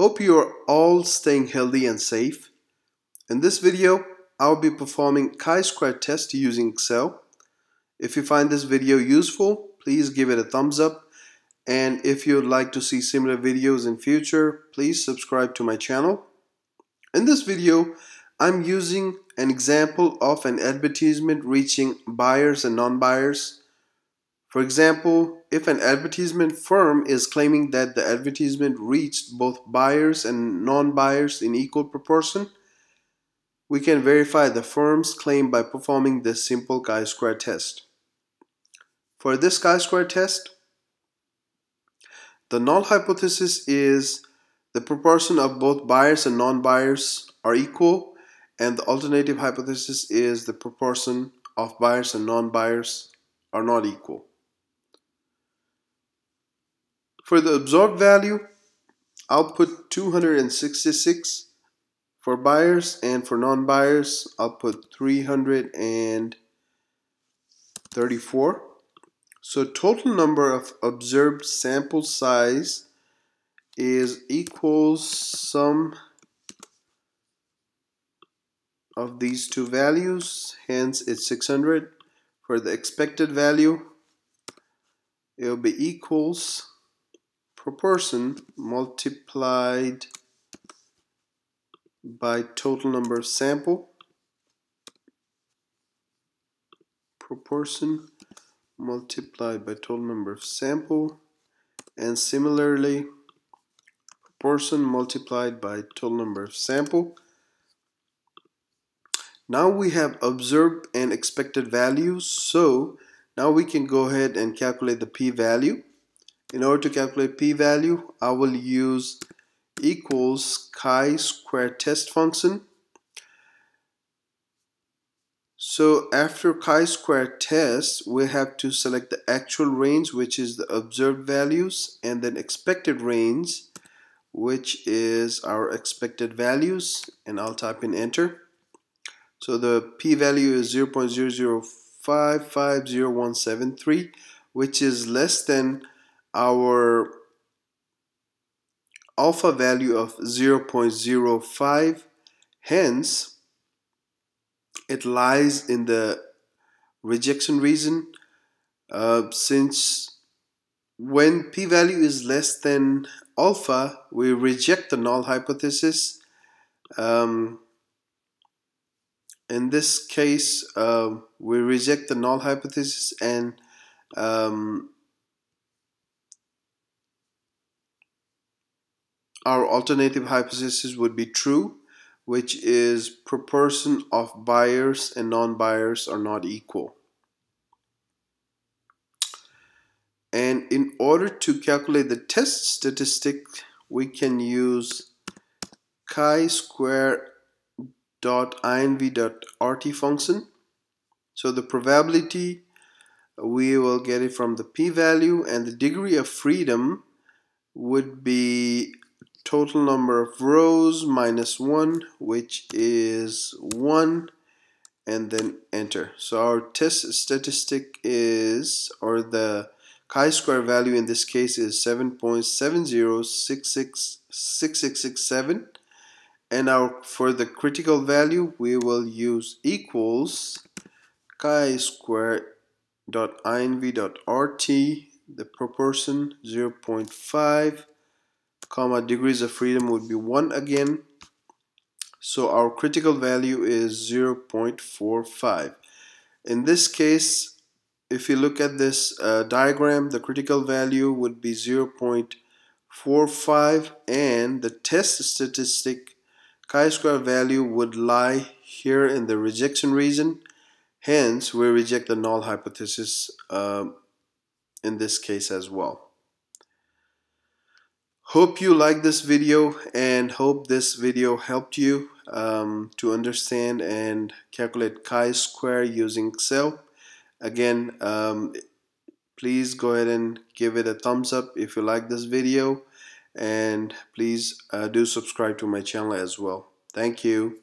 Hope you are all staying healthy and safe. In this video, I'll be performing chi-square test using Excel. If you find this video useful, please give it a thumbs up. And if you'd like to see similar videos in future, please subscribe to my channel. In this video, I'm using an example of an advertisement reaching buyers and non-buyers. For example, if an advertisement firm is claiming that the advertisement reached both buyers and non-buyers in equal proportion, we can verify the firm's claim by performing this simple chi-square test. For this chi-square test, the null hypothesis is the proportion of both buyers and non-buyers are equal and the alternative hypothesis is the proportion of buyers and non-buyers are not equal. For the observed value, I'll put 266 for buyers and for non-buyers, I'll put 334. So total number of observed sample size is equals sum of these two values hence it's 600 for the expected value it will be equals proportion multiplied by total number of sample. Proportion multiplied by total number of sample. And similarly proportion multiplied by total number of sample. Now we have observed and expected values. So now we can go ahead and calculate the p-value in order to calculate p-value, I will use equals chi-square test function. So after chi-square test, we have to select the actual range, which is the observed values, and then expected range, which is our expected values, and I'll type in enter. So the p-value is 0.00550173, which is less than our alpha value of 0.05 hence it lies in the rejection region uh, since when p-value is less than alpha we reject the null hypothesis um, in this case uh, we reject the null hypothesis and um, our alternative hypothesis would be true, which is proportion of buyers and non-buyers are not equal. And in order to calculate the test statistic, we can use chi-square dot inv dot rt function. So the probability we will get it from the p-value and the degree of freedom would be total number of rows minus 1 which is 1 and then enter. So our test statistic is or the chi-square value in this case is 7.706667 and our for the critical value we will use equals chi-square dot inv dot rt the proportion 0.5 comma degrees of freedom would be 1 again. So our critical value is 0.45 in this case if you look at this uh, diagram the critical value would be 0.45 and the test statistic chi-square value would lie here in the rejection region. Hence we reject the null hypothesis uh, in this case as well hope you like this video and hope this video helped you um, to understand and calculate chi-square using Excel. Again um, please go ahead and give it a thumbs up if you like this video and please uh, do subscribe to my channel as well. Thank you